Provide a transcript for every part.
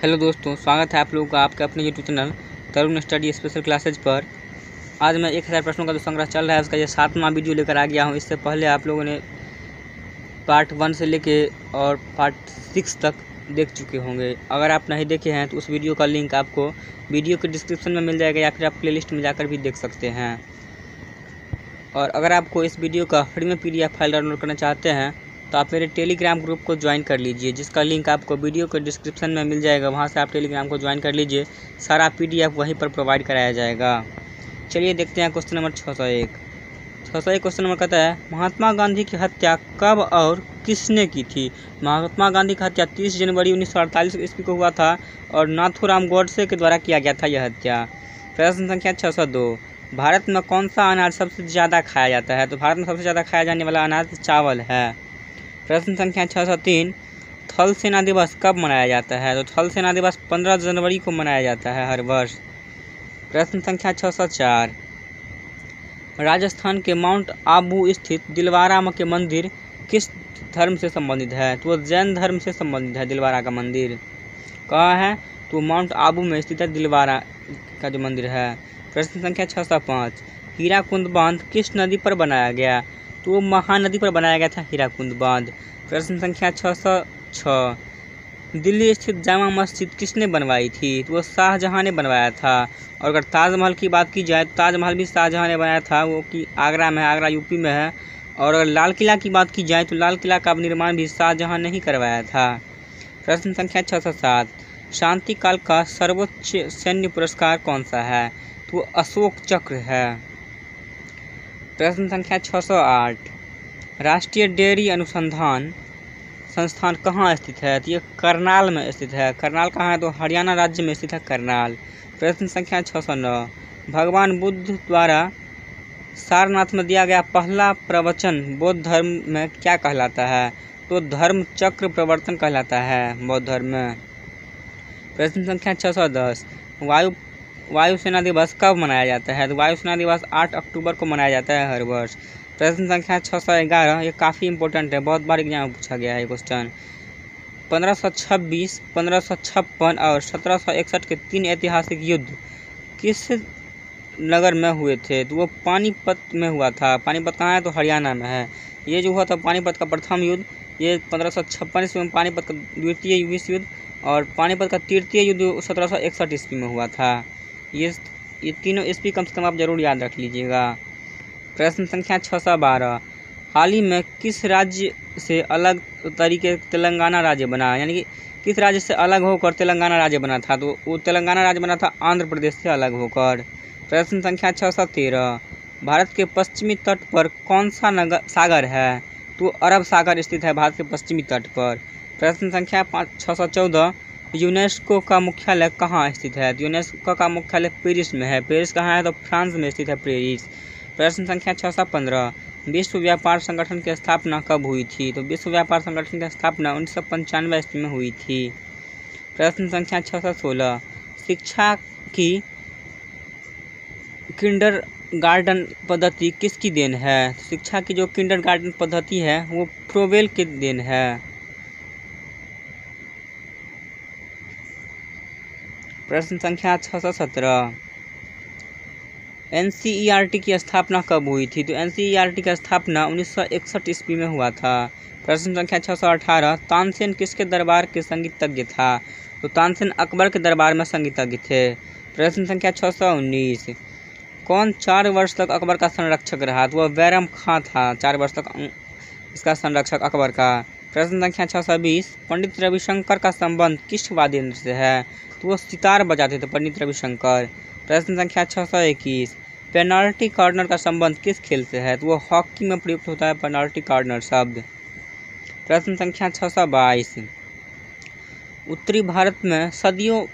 Hello दोस्तों, स्वागत है आप लोगों का आपके अपने YouTube channel Tarun study special classes पर। आज मैं एक हज़ार प्रश्नों का जो संग्रह चल रहा है, उसका ये सातवां वीडियो लेकर आ गया हूँ। इससे पहले आप लोगों ने पार्ट वन से लेके और पार्ट सिक्स तक देख चुके होंगे। अगर आप नहीं देखे हैं तो उस वीडियो का लिंक आपको वीडियो के डिस्क्रिप्शन में मिल जाएगा, या फिर आप प्ले में जाकर भी देख सकते हैं। और अगर आपको इस वीडियो का फ्री में पी फ़ाइल डाउनलोड करना चाहते हैं तो आप मेरे टेलीग्राम ग्रुप को ज्वाइन कर लीजिए, जिसका लिंक आपको वीडियो के डिस्क्रिप्शन में मिल जाएगा। वहाँ से आप टेलीग्राम को ज्वाइन कर लीजिए। सारा पीडीएफ वहीं पर प्रोवाइड कराया जाएगा। चलिए देखते हैं क्वेश्चन नंबर छः सौ एक। छः सौ एक क्वेश्चन नंबर कहता है, महात्मा गांधी की हत्या कब और किसने की थी? महात्मा गांधी की हत्या तीस जनवरी उन्नीस सौ अड़तालीस ईस्वी को हुआ था और नाथुराम गोडसे के द्वारा किया गया था यह हत्या। प्रश्न संख्या छः सौ दो। भारत में कौन सा अनाज सबसे ज़्यादा खाया जाता है? तो भारत में सबसे ज़्यादा खाया जाने वाला अनाज चावल है। प्रश्न संख्या छः सौ तीन, थल सेना दिवस कब मनाया जाता है? तो थल सेना दिवस पंद्रह जनवरी को मनाया जाता है हर वर्ष। प्रश्न संख्या छः सौ चार, राजस्थान के माउंट आबू स्थित दिलवारा के मंदिर किस धर्म से संबंधित है? तो जैन धर्म से संबंधित है, दिलवारा का मंदिर। कहाँ है? तो माउंट आबू में स्थित है दिलवारा का जो मंदिर है। प्रश्न संख्या छः सौ पाँच, हीराकुंद बाँध किस नदी पर बनाया गया? तो महानदी पर बनाया गया था हीराकुंद बाँध। प्रश्न संख्या छः सौ छः दिल्ली स्थित जामा मस्जिद किसने बनवाई थी? तो वो शाहजहाँ ने बनवाया था। और अगर ताजमहल की बात की जाए तो ताजमहल भी शाहजहाँ ने बनाया था। वो कि आगरा में है, आगरा यूपी में है। और अगर लाल किला की बात की जाए तो लाल किला का निर्माण भी शाहजहाँ ने ही करवाया था। प्रश्न संख्या छः सौ सात। शांति काल का सर्वोच्च सैन्य पुरस्कार कौन सा है? तो वो अशोक चक्र है। प्रश्न संख्या छः सौ आठ। राष्ट्रीय डेयरी अनुसंधान संस्थान कहाँ स्थित है? तो ये करनाल में स्थित है। करनाल कहाँ है? तो हरियाणा राज्य में स्थित है करनाल। प्रश्न संख्या छः सौ नौ। भगवान बुद्ध द्वारा सारनाथ में दिया गया पहला प्रवचन बौद्ध धर्म में क्या कहलाता है? तो धर्म चक्र प्रवर्तन कहलाता है बौद्ध धर्म में। प्रश्न संख्या छः सौ दस। वायु वायुसेना दिवस कब मनाया जाता है? तो वायुसेना दिवस आठ अक्टूबर को मनाया जाता है हर वर्ष। प्रश्न संख्या छः सौ ग्यारह, ये काफ़ी इंपॉर्टेंट है। बहुत बार एग्ज़ाम में पूछा गया है क्वेश्चन पंद्रह सौ छब्बीस, पंद्रह सौ छप्पन और सत्रह सौ इकसठ के तीन ऐतिहासिक युद्ध किस नगर में हुए थे? तो वो पानीपत में हुआ था। पानीपत कहाँ है? तो हरियाणा में है। ये जो हुआ था पानीपत का प्रथम युद्ध, ये पंद्रह सौ छप्पन ईस्वी में पानीपत का द्वितीय विश्व युद्ध और पानीपत का तृतीय युद्ध सत्रह सौ इकसठ ईस्वी में हुआ था। ये ये तीनों ईस्वी कम से कम आप ज़रूर याद रख लीजिएगा। प्रश्न संख्या छः सौ बारह। हाल ही में किस राज्य से अलग तरीके तेलंगाना राज्य बना? यानी कि किस राज्य से अलग होकर तेलंगाना राज्य बना था? तो वो तेलंगाना राज्य बना था, आंध्र प्रदेश से अलग होकर। प्रश्न संख्या छः सौ तेरह। भारत के पश्चिमी तट पर कौन सा नगर सागर है? तो अरब सागर स्थित है भारत के पश्चिमी तट पर। प्रश्न संख्या पाँच छः सौ चौदह। यूनेस्को का मुख्यालय कहाँ स्थित है? यूनेस्को का मुख्यालय पेरिस में है। पेरिस कहाँ है? तो फ्रांस में स्थित है पेरिस। प्रश्न संख्या छः सौ पंद्रह। विश्व व्यापार संगठन की स्थापना कब हुई थी? तो विश्व व्यापार संगठन की स्थापना उन्नीस सौ पंचानवे ईस्वी में हुई थी। प्रश्न संख्या छः सौ सोलह। शिक्षा की किंडर गार्डन पद्धति किसकी देन है? शिक्षा की जो किंडर गार्डन पद्धति है, वो प्रोवेल की देन है। प्रश्न संख्या छः सौ सत्रह एन की स्थापना कब हुई थी? तो एनसीईआरटी की स्थापना उन्नीस सौ इकसठ ईस्वी में हुआ था। प्रश्न संख्या छः सौ अठारह, तानसेन किसके दरबार के संगीतज्ञ था? तो तानसेन अकबर के दरबार में संगीतज्ञ थे। प्रश्न संख्या छः सौ उन्नीस। कौन चार वर्ष तक अकबर का संरक्षक रहा? तो वह बैरम खां था। चार वर्ष तक इसका संरक्षक अकबर का। प्रश्न संख्या छः सौ बीस। पंडित रविशंकर का संबंध किस वाद्य से है। तो वो सितार बजाते थे, पंडित रविशंकर। प्रश्न संख्या छः सौ इक्कीस। पेनाल्टी कॉर्नर का संबंध किस खेल से है? तो वो हॉकी में प्रयुक्त होता है पेनाल्टी कॉर्नर शब्द। प्रश्न संख्या छः सौ बाईस। उत्तरी भारत में सदियों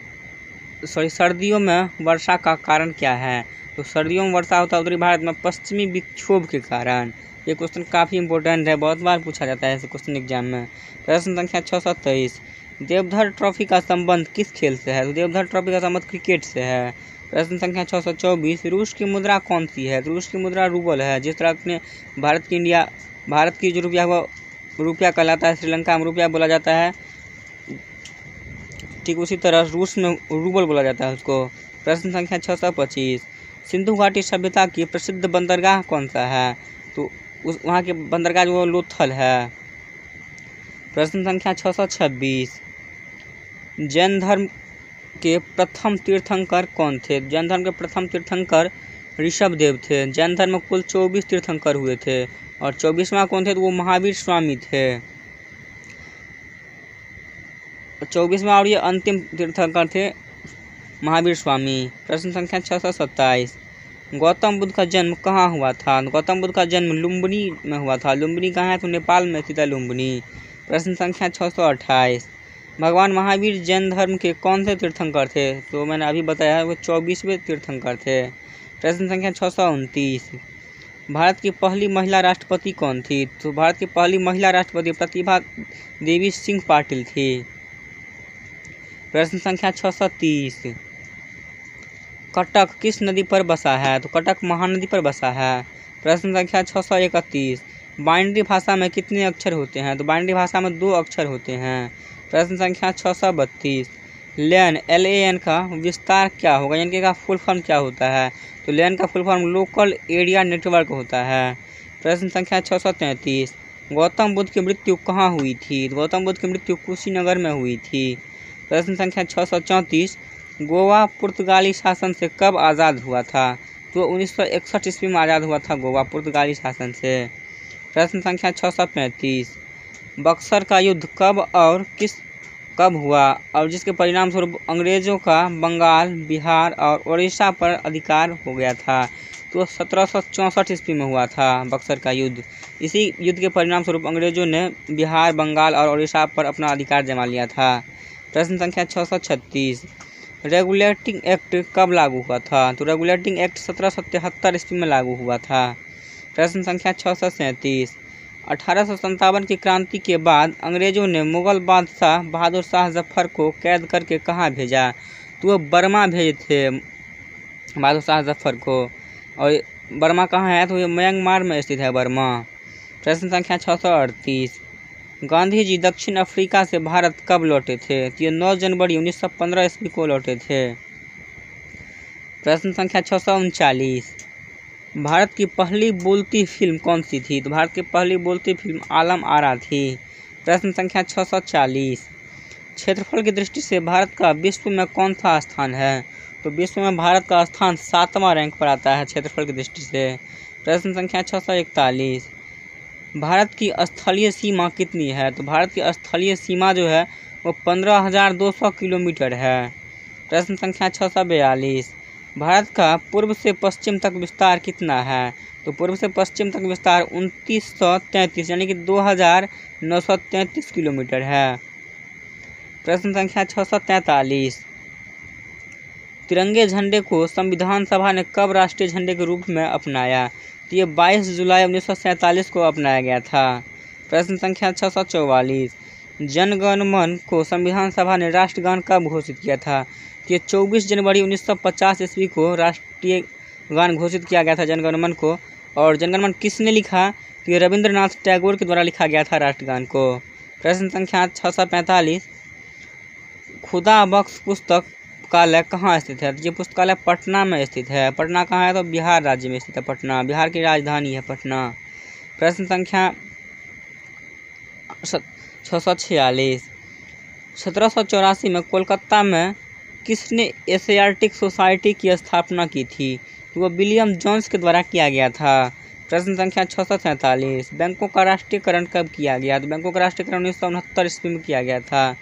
सॉरी, सर्दियों में वर्षा का कारण क्या है? तो सर्दियों में वर्षा होता है उत्तरी भारत में पश्चिमी विक्षोभ के कारण। ये क्वेश्चन काफ़ी इंपॉर्टेंट है, बहुत बार पूछा जाता है ऐसे क्वेश्चन एग्ज़ाम में। प्रश्न संख्या छः सौ तेईस। देवधर ट्रॉफी का संबंध किस खेल से है? तो देवधर ट्रॉफी का संबंध क्रिकेट से है। प्रश्न संख्या छः सौ चौबीस, रूस की मुद्रा कौन सी है? तो रूस की मुद्रा रूबल है, जिस तरह अपने भारत की इंडिया, भारत की जो रुपया वो रुपया कहलाता है, श्रीलंका में रुपया बोला जाता है, ठीक उसी तरह रूस में रूबल बोला जाता है उसको। प्रश्न संख्या छः सौ पच्चीस, सिंधु घाटी सभ्यता की प्रसिद्ध बंदरगाह कौन सा है? तो उस, वहाँ के बंदरगाह जो लोथल है। प्रश्न संख्या छः सौ छब्बीस जैन धर्म के प्रथम तीर्थंकर कौन थे? जैन धर्म के प्रथम तीर्थंकर ऋषभ देव थे। जैन धर्म में कुल चौबीस तीर्थंकर हुए थे और चौबीसवां कौन थे? तो वो महावीर स्वामी थे। चौबीसवां और ये अंतिम तीर्थंकर थे महावीर स्वामी। प्रश्न संख्या छः सौ सत्ताईस। गौतम बुद्ध का जन्म कहाँ हुआ था? गौतम बुद्ध का जन्म लुम्बनी में हुआ था। लुम्बनी कहाँ है? तो नेपाल में स्थित है लुम्बनी। प्रश्न संख्या छः सौ अट्ठाईस। भगवान महावीर जैन धर्म के कौन से तीर्थंकर थे? तो मैंने अभी बताया, वो चौबीसवें तीर्थंकर थे। प्रश्न संख्या छः सौ उनतीस। भारत की पहली महिला राष्ट्रपति कौन थी? तो भारत की पहली महिला राष्ट्रपति प्रतिभा देवी सिंह पाटिल थी। प्रश्न संख्या छः सौ तीस। कटक किस नदी पर बसा है? तो कटक महानदी पर बसा है। प्रश्न संख्या छः सौ इकतीस। बाइंड्री भाषा में कितने अक्षर होते हैं? तो बाइंड्री भाषा में दो अक्षर होते हैं। प्रश्न संख्या छः सौ बत्तीस। लेन एल ए एन का विस्तार क्या होगा? यानी कि का फुल फॉर्म क्या होता है? तो लेन का full form local area network होता है। प्रश्न संख्या छः सौ तैंतीस। गौतम बुद्ध की मृत्यु कहाँ हुई थी? तो गौतम बुद्ध की मृत्यु कुशीनगर में हुई थी। प्रश्न संख्या छः सौ चौंतीस। गोवा पुर्तगाली शासन से कब आज़ाद हुआ था? तो उन्नीस सौ इकसठ ईस्वी में आज़ाद हुआ था गोवा पुर्तगाली शासन से। प्रश्न संख्या छः सौ पैंतीस। बक्सर का युद्ध कब और किस कब हुआ? और जिसके परिणाम स्वरूप अंग्रेज़ों का बंगाल, बिहार और उड़ीसा पर अधिकार हो गया था तो सत्रह सौ चौंसठ ईस्वी में हुआ था बक्सर का युद्ध। इसी युद्ध के परिणाम स्वरूप अंग्रेज़ों ने बिहार, बंगाल और उड़ीसा पर अपना अधिकार जमा लिया था। प्रश्न संख्या छः सौ छत्तीस। रेगुलेटिंग एक्ट कब लागू हुआ था? तो रेगुलेटिंग एक्ट सत्रह सौ तिहत्तर ईस्वी में लागू हुआ था। प्रश्न संख्या छः सौ सैंतीस। अठारह सौ सत्तावन की क्रांति के बाद अंग्रेज़ों ने मुग़ल बादशाह बहादुर शाह जफ़र को कैद करके कहाँ भेजा? तो वह बर्मा भेजे थे बहादुर शाह जफ़र को। और बर्मा कहाँ है? तो ये म्यांमार में स्थित है बर्मा। प्रश्न संख्या छः सौ अड़तीस। गांधी जी दक्षिण अफ्रीका से भारत कब लौटे थे? तो ये नौ जनवरी उन्नीस सौ पंद्रह ईस्वी को लौटे थे। प्रश्न संख्या छः सौ उनचालीस। भारत की पहली बोलती फ़िल्म कौन सी थी? तो भारत की पहली बोलती फ़िल्म आलम आरा थी। प्रश्न संख्या छः सौ चालीस। क्षेत्रफल की दृष्टि से भारत का विश्व में कौन सा स्थान है? तो विश्व में भारत का स्थान सातवां रैंक पर आता है क्षेत्रफल की दृष्टि से। प्रश्न संख्या छः सौ इकतालीस। भारत की स्थलीय सीमा कितनी है? तो भारत की स्थलीय सीमा जो है, वो पंद्रह हज़ार दो सौ किलोमीटर है। प्रश्न संख्या छः सौ बयालीस। भारत का पूर्व से पश्चिम तक विस्तार कितना है? तो पूर्व से पश्चिम तक विस्तार उनतीस सौ तैंतीस, यानी कि दो हज़ार नौ सौ तैंतीस किलोमीटर है। प्रश्न संख्या छः सौ तैंतालीस। तिरंगे झंडे को संविधान सभा ने कब राष्ट्रीय झंडे के रूप में अपनाया? तो ये 22 जुलाई उन्नीस सौ सैंतालीस को अपनाया गया था। प्रश्न संख्या छः सौ चौवालीस। जनगण मन को संविधान सभा ने राष्ट्रगान कब घोषित किया था? कि 24 जनवरी 1950 ईस्वी को राष्ट्रीय गान घोषित किया गया था जनगणमन को। और जनगणमन किसने लिखा? तो ये रविंद्रनाथ टैगोर के द्वारा लिखा गया था राष्ट्रगान को। प्रश्न संख्या छः सौ पैंतालीस। खुदा बख्श पुस्तकालय कहाँ स्थित है? ये पुस्तकालय पटना में स्थित है। पटना कहाँ है? तो बिहार राज्य में स्थित है पटना। बिहार की राजधानी है पटना। प्रश्न संख्या छः सौ छियालीस। सत्रह सौ चौरासी में कोलकाता में किसने एशियाटिक सोसाइटी की स्थापना की थी? वह विलियम जोन्स के द्वारा किया गया था। प्रश्न संख्या छः सौ सैंतालीस। बैंकों का राष्ट्रीयकरण कब किया गया? तो बैंकों का राष्ट्रीयकरण उन्नीस सौ उनहत्तर ईस्वी में किया गया था।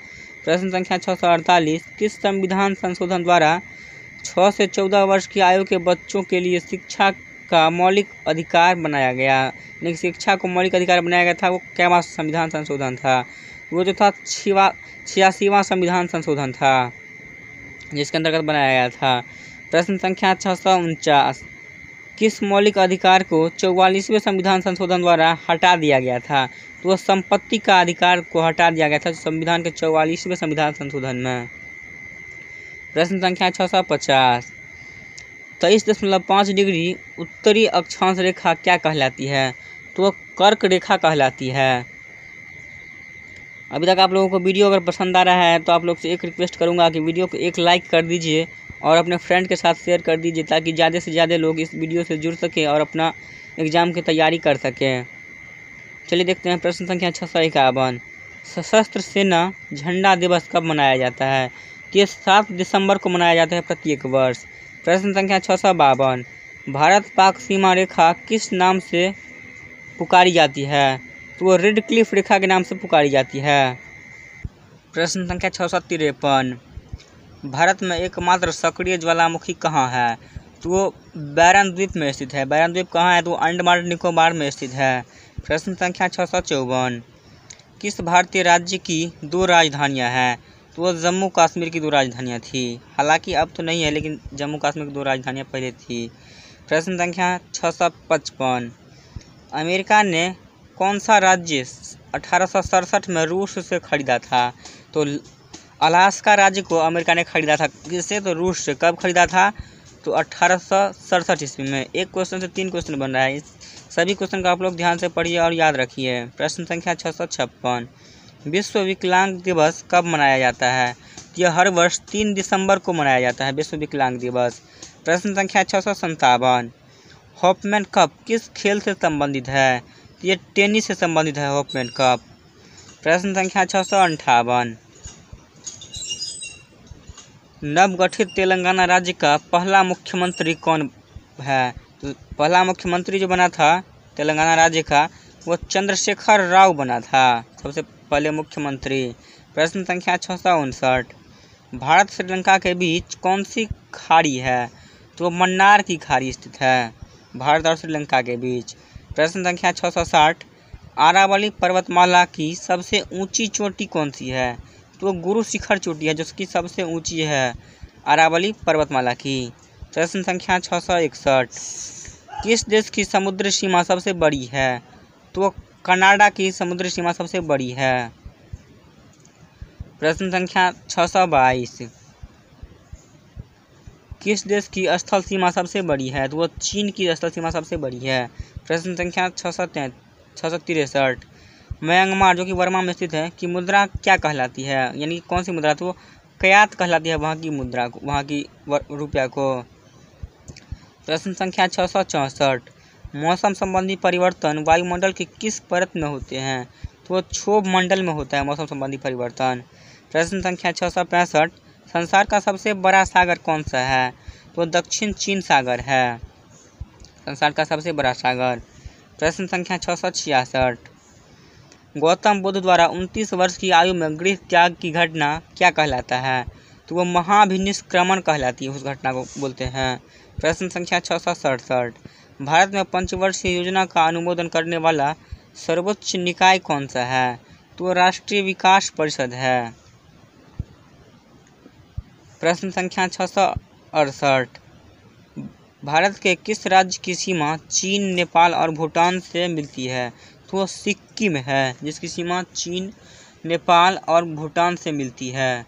प्रश्न संख्या छः सौ अड़तालीस। किस संविधान संशोधन द्वारा छः से चौदह वर्ष की आयु के बच्चों के लिए शिक्षा का मौलिक अधिकार बनाया गया। यानी शिक्षा को मौलिक अधिकार बनाया गया था, वो क्या संविधान संशोधन था? वो जो था, छिवा, छियासीवा संविधान संशोधन था, जिसके अंतर्गत बनाया गया था। प्रश्न संख्या छः सौ उनचास। किस मौलिक अधिकार को चौवालीसवें संविधान संशोधन द्वारा हटा दिया गया था? तो वह संपत्ति का अधिकार को हटा दिया गया था संविधान के चौवालीसवें संविधान संशोधन में। प्रश्न संख्या छः सौ पचास। तेईस दशमलव पाँच डिग्री उत्तरी अक्षांश रेखा क्या कहलाती है? तो कर्क रेखा कहलाती है। अभी तक आप लोगों को वीडियो अगर पसंद आ रहा है तो आप लोग से एक रिक्वेस्ट करूँगा कि वीडियो को एक लाइक कर दीजिए और अपने फ्रेंड के साथ शेयर कर दीजिए, ताकि ज़्यादा से ज़्यादा लोग इस वीडियो से जुड़ सकें और अपना एग्ज़ाम की तैयारी कर सकें। चलिए देखते हैं प्रश्न संख्या छः सौ इक्यावन। सशस्त्र सेना झंडा दिवस कब मनाया जाता है? तो ये सात दिसंबर को मनाया जाता है प्रत्येक वर्ष। प्रश्न संख्या छः सौ बावन। भारत पाक सीमा रेखा किस नाम से पुकारी जाती है? तो वो रेड क्लिफ रेखा के नाम से पुकारी जाती है। प्रश्न संख्या छः सौ तिरपन। भारत में एकमात्र सक्रिय ज्वालामुखी कहाँ है? तो वो बैरन द्वीप में स्थित है। बैरन द्वीप कहाँ है? तो अंडमान निकोबार में स्थित है। प्रश्न संख्या छः सौ चौवन। किस भारतीय राज्य की दो राजधानियाँ हैं? तो वो जम्मू कश्मीर की दो राजधानियाँ थी। हालाँकि अब तो नहीं है, लेकिन जम्मू कश्मीर की दो राजधानियाँ पहले थी। प्रश्न संख्या छः सौ पचपन। अमेरिका ने कौन सा राज्य अठारह सौ सड़सठ में रूस से खरीदा था? तो अलास्का राज्य को अमेरिका ने खरीदा था। किससे? तो रूस से। कब खरीदा था? तो अठारह सौ सड़सठ ईस्वी में। एक क्वेश्चन से तीन क्वेश्चन बन रहा है। इस सभी क्वेश्चन का आप लोग ध्यान से पढ़िए और याद रखिए। प्रश्न संख्या छः सौ छप्पन। विश्व विकलांग दिवस कब मनाया जाता है? यह हर वर्ष तीन दिसंबर को मनाया जाता है विश्व विकलांग दिवस। प्रश्न संख्या छः सौ संतावन हॉपमैन कप किस खेल से संबंधित है? ये टेनिस से संबंधित है हॉपमैन कप। प्रश्न संख्या छः सौ अंठावन। नवगठित तेलंगाना राज्य का पहला मुख्यमंत्री कौन है? तो पहला मुख्यमंत्री जो बना था तेलंगाना राज्य का, वो चंद्रशेखर राव बना था। सबसे पहले मुख्यमंत्री, प्रश्न संख्या छः सौ उनसठ भारत श्रीलंका के बीच कौन सी खाड़ी है? तो मन्नार की खाड़ी स्थित है, भारत और श्रीलंका के बीच। प्रश्न संख्या छः सौ साठ आरावली पर्वतमाला की सबसे ऊँची चोटी कौन सी है? तो गुरु शिखर चोटी है, जिसकी सबसे ऊँची है अरावली पर्वतमाला की। प्रश्न संख्या छः सौ इकसठ किस देश की समुद्र सीमा सबसे बड़ी है? तो कनाडा की समुद्र सीमा सबसे बड़ी है। प्रश्न संख्या छः सौ बाईस। किस देश की स्थल सीमा सबसे बड़ी है? तो वो चीन की स्थल सीमा सबसे बड़ी है। प्रश्न संख्या छः सौ छः सौ तिरसठ। म्यांमार, जो कि वर्मा में स्थित है, कि मुद्रा क्या कहलाती है? यानी कि कौन सी मुद्रा? तो वो कयात कहलाती है वहाँ की मुद्रा को, वहाँ की रुपया को। प्रश्न संख्या छः सौ चौंसठ। मौसम संबंधी परिवर्तन वायुमंडल के किस परत में होते हैं? तो क्षोभ मंडल में होता है मौसम संबंधी परिवर्तन। प्रश्न संख्या छः सौ पैंसठ, संसार का सबसे बड़ा सागर कौन सा है? तो दक्षिण चीन सागर है। संसार का सबसे बड़ा सागर। प्रश्न संख्या छः सौ छियासठ। गौतम बुद्ध द्वारा उनतीस वर्ष की आयु में गृह त्याग की घटना क्या कहलाता है? तो वो महाभिनिष्क्रमण कहलाती है, उस घटना को बोलते हैं। प्रश्न संख्या छः सौ सड़सठ। भारत में पंचवर्षीय योजना का अनुमोदन करने वाला सर्वोच्च निकाय कौन सा है? तो राष्ट्रीय विकास परिषद है। प्रश्न संख्या छः सौ अड़सठ। भारत के किस राज्य की सीमा चीन, नेपाल और भूटान से मिलती है? तो सिक्किम है, जिसकी सीमा चीन, नेपाल और भूटान से मिलती है।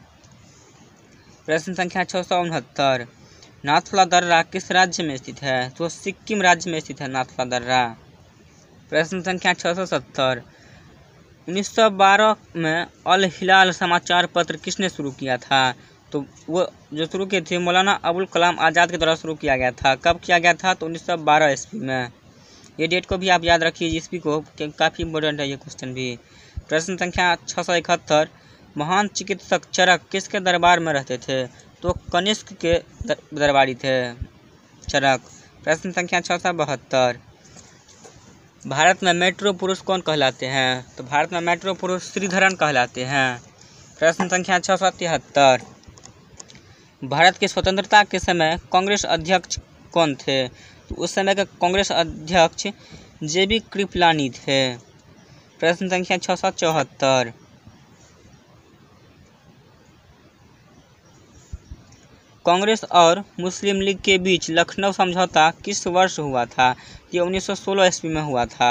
प्रश्न संख्या छः सौ उनहत्तर। नाथुला दर्रा किस राज्य में स्थित है? तो सिक्किम राज्य में स्थित है नाथुला दर्रा प्रश्न संख्या छः सौ सत्तर। उन्नीस सौ बारह में अल हिलाल समाचार पत्र किसने शुरू किया था? तो वो जो शुरू किए थे, मौलाना अबुल कलाम आज़ाद के द्वारा शुरू किया गया था। कब किया गया था? तो उन्नीस सौ बारह ईस्वी में। ये डेट को भी आप याद रखिए, ईस्वी को काफ़ी इंपॉर्टेंट है ये क्वेश्चन भी। प्रश्न संख्या छः सौ इकहत्तर। महान चिकित्सक चरक किसके दरबार में रहते थे? तो कनिष्क के दरबारी थे। चरक, प्रश्न संख्या छः सौ बहत्तर। भारत में मेट्रो पुरुष कौन कहलाते हैं? तो भारत में मेट्रो पुरुष श्रीधरन कहलाते हैं। प्रश्न संख्या छः सौ तिहत्तर। भारत की स्वतंत्रता के समय कांग्रेस अध्यक्ष कौन थे? तो उस समय के कांग्रेस अध्यक्ष जे बी कृपलानी थे। प्रश्न संख्या छः सौ चौहत्तर। कांग्रेस और मुस्लिम लीग के बीच लखनऊ समझौता किस वर्ष हुआ था? ये 1916 ईस्वी में हुआ था।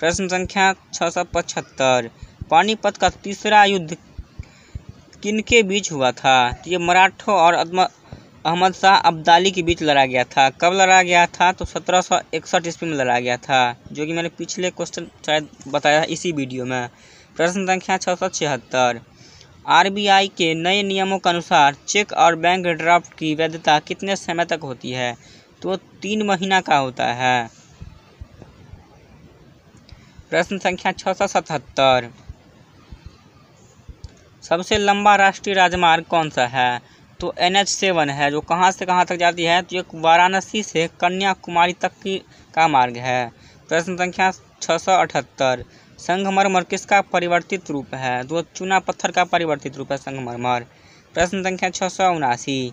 प्रश्न संख्या छः सौ पचहत्तर। पानीपत का तीसरा युद्ध किनके बीच हुआ था? ये मराठों और अहमद शाह अब्दाली के बीच लड़ा गया था। कब लड़ा गया था? तो सत्रह सौ इकसठ ईस्वी में लड़ा गया था, जो कि मैंने पिछले क्वेश्चन शायद बताया इसी वीडियो में। प्रश्न संख्या छः सौ छिहत्तर। आरबीआई के नए नियमों के अनुसार चेक और बैंक ड्राफ्ट की वैधता कितने समय तक होती है? तो तीन महीना का होता है। प्रश्न संख्या छः सौ सतहत्तर। सबसे लंबा राष्ट्रीय राजमार्ग कौन सा है? तो एन एच सेवन है, जो कहाँ से कहाँ तक जाती है? तो ये वाराणसी से कन्याकुमारी तक की का मार्ग है। प्रश्न संख्या छः सौ अठहत्तर। संगमरमर किसका परिवर्तित रूप है? तो चूना पत्थर का परिवर्तित रूप है संगमरमर प्रश्न संख्या छः सौ उनासी।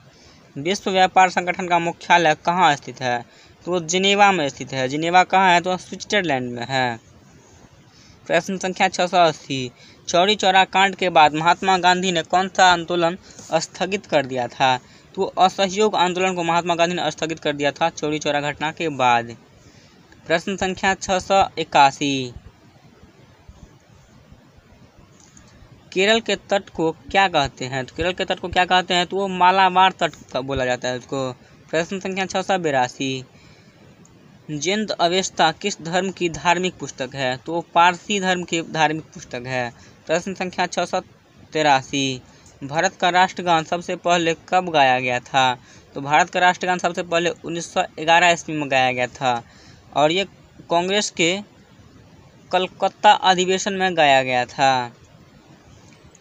विश्व व्यापार संगठन का मुख्यालय कहाँ स्थित है? तो जिनेवा में स्थित है। जिनेवा कहाँ है? तो स्विट्जरलैंड में है। प्रश्न संख्या छः सौ अस्सी। चौरी चौरा कांड के बाद महात्मा गांधी ने कौन सा आंदोलन स्थगित कर दिया था? तो असहयोग आंदोलन को महात्मा गांधी ने स्थगित कर दिया था चौरी चौरा घटना के बाद। प्रश्न संख्या छः सौ इक्यासी। केरल के तट को क्या कहते हैं? तो केरल के तट को क्या कहते हैं? तो वो मालाबार तट का बोला जाता है उसको। प्रश्न संख्या छः सौ बिरासी जैन अवेस्ता किस धर्म की धार्मिक पुस्तक है? तो वो पारसी धर्म की धार्मिक पुस्तक है। प्रश्न संख्या छः सौ तिरासी। भारत का राष्ट्रगान सबसे पहले कब गाया गया था? तो भारत का राष्ट्रगान सबसे पहले 1911 ईस्वी में गाया गया था। और ये कांग्रेस के कलकत्ता अधिवेशन में गाया गया था।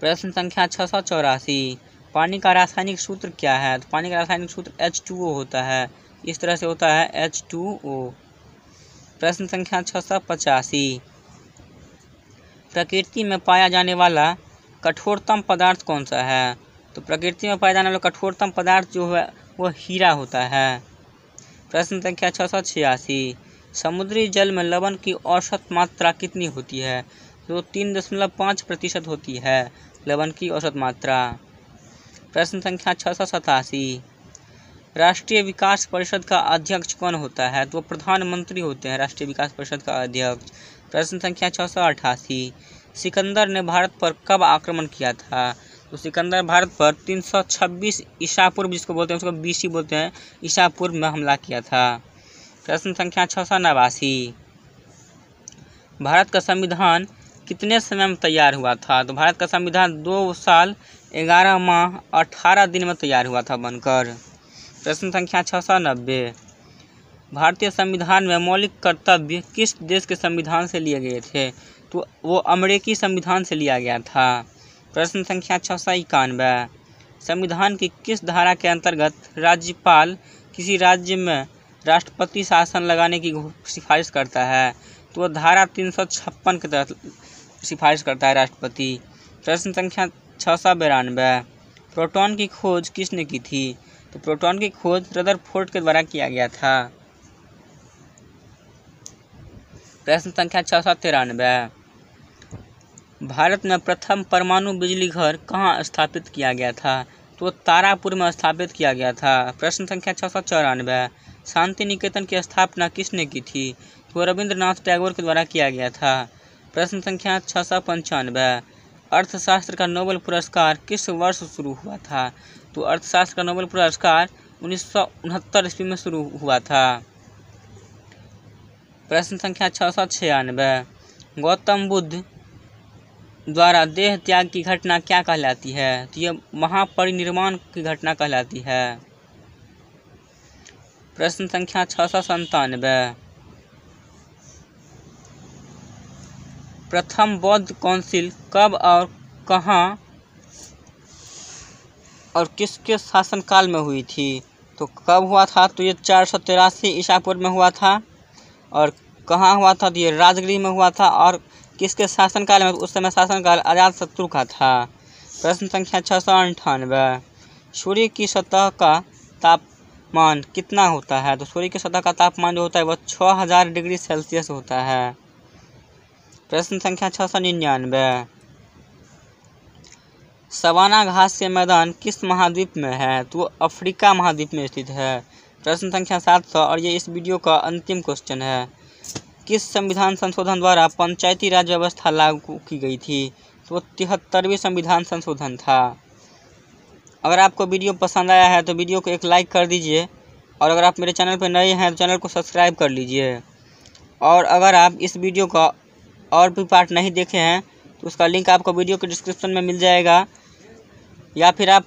प्रश्न संख्या छः सौ चौरासी। पानी का रासायनिक सूत्र क्या है? तो पानी का रासायनिक सूत्र एच टू ओ होता है। इस तरह से होता है एच टू ओ प्रश्न संख्या छः सौ पचासी। प्रकृति में पाया जाने वाला कठोरतम पदार्थ कौन सा है? तो प्रकृति में पाया जाने वाला कठोरतम पदार्थ जो है वो हीरा होता है। प्रश्न संख्या छः सौ छियासी। समुद्री जल में लवण की औसत मात्रा कितनी होती है? तो तीन दशमलव पाँच प्रतिशत होती है। लवण की औसत मात्रा। प्रश्न संख्या छः सौ सतासी। राष्ट्रीय विकास परिषद का अध्यक्ष कौन होता है? तो प्रधानमंत्री होते हैं, राष्ट्रीय विकास परिषद का अध्यक्ष। प्रश्न संख्या छः सौ अठासी। सिकंदर ने भारत पर कब आक्रमण किया था? तो सिकंदर भारत पर 326 ईसा पूर्व जिसको बोलते हैं, उसको बीसी बोलते हैं ईसा पूर्व में हमला किया था। प्रश्न संख्या छः सौ नवासी। भारत का संविधान कितने समय में तैयार हुआ था? तो भारत का संविधान दो साल, ग्यारह माह, अठारह दिन में तैयार हुआ था बनकर। प्रश्न संख्या छः सौ नब्बे। भारतीय संविधान में मौलिक कर्तव्य किस देश के संविधान से लिए गए थे? तो वो अमेरिकी संविधान से लिया गया था। प्रश्न संख्या छः सौ इक्यानवे। संविधान की किस धारा के अंतर्गत राज्यपाल किसी राज्य में राष्ट्रपति शासन लगाने की सिफारिश करता है? तो वो धारा तीन सौ छप्पन के तहत सिफारिश करता है राष्ट्रपति। प्रश्न संख्या छः सौ बिरानवे प्रोटॉन की खोज किसने की थी? तो प्रोटॉन की खोज रदरफोर्ड के द्वारा किया गया था। प्रश्न संख्या छः सौ तिरानवे, भारत में प्रथम परमाणु बिजली घर कहाँ स्थापित किया गया था? तो तारापुर में स्थापित किया गया था। प्रश्न संख्या छः सौ चौरानवे शांति निकेतन की स्थापना किसने की थी? तो रविंद्रनाथ टैगोर के द्वारा किया गया था। प्रश्न संख्या छः सौ पंचानवे। अर्थशास्त्र का नोबेल पुरस्कार किस वर्ष शुरू हुआ था? तो अर्थशास्त्र का नोबेल पुरस्कार उन्नीस सौ उनहत्तर ईस्वी में शुरू हुआ था। प्रश्न संख्या छः सौ छियानवे। गौतम बुद्ध द्वारा देह त्याग की घटना क्या कहलाती है? तो यह महापरिनिर्वाण की घटना कहलाती है। प्रश्न संख्या छः सौ संतानवे प्रथम बौद्ध काउंसिल कब और कहाँ और किसके शासनकाल में हुई थी? तो कब हुआ था? तो ये चार सौ तिरासी ईसा पूर्व में हुआ था और कहाँ हुआ था? तो ये राजगीर में हुआ था और किसके शासनकाल में? उस समय शासनकाल आज़ाद शत्रु का था। प्रश्न संख्या छः सौ अंठानवे। सूर्य की सतह का तापमान कितना होता है? तो सूर्य की सतह का तापमान जो होता है, वह छः हज़ार डिग्री सेल्सियस होता है। प्रश्न संख्या छः सौ निन्यानवे। सवाना घास के मैदान किस महाद्वीप में है? तो अफ्रीका महाद्वीप में स्थित है। प्रश्न संख्या सात सौ और ये इस वीडियो का अंतिम क्वेश्चन है। किस संविधान संशोधन द्वारा पंचायती राज व्यवस्था लागू की गई थी? तो तिहत्तरवें संविधान संशोधन था। अगर आपको वीडियो पसंद आया है तो वीडियो को एक लाइक कर दीजिए और अगर आप मेरे चैनल पर नए हैं तो चैनल को सब्सक्राइब कर लीजिए। और अगर आप इस वीडियो का और भी पार्ट नहीं देखे हैं तो उसका लिंक आपको वीडियो के डिस्क्रिप्शन में मिल जाएगा। या फिर आप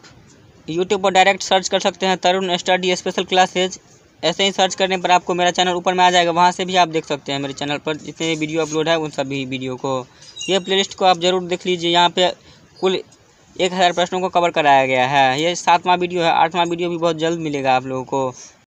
यूट्यूब पर डायरेक्ट सर्च कर सकते हैं तरुण स्टडी स्पेशल क्लासेज ऐसे ही सर्च करने पर आपको मेरा चैनल ऊपर में आ जाएगा, वहाँ से भी आप देख सकते हैं मेरे चैनल पर जितने वीडियो अपलोड है, उन सभी वीडियो को। ये प्लेलिस्ट को आप ज़रूर देख लीजिए, यहाँ पे कुल एक हज़ार प्रश्नों को कवर कराया गया है। ये सातवां वीडियो है, आठवां वीडियो भी बहुत जल्द मिलेगा आप लोगों को।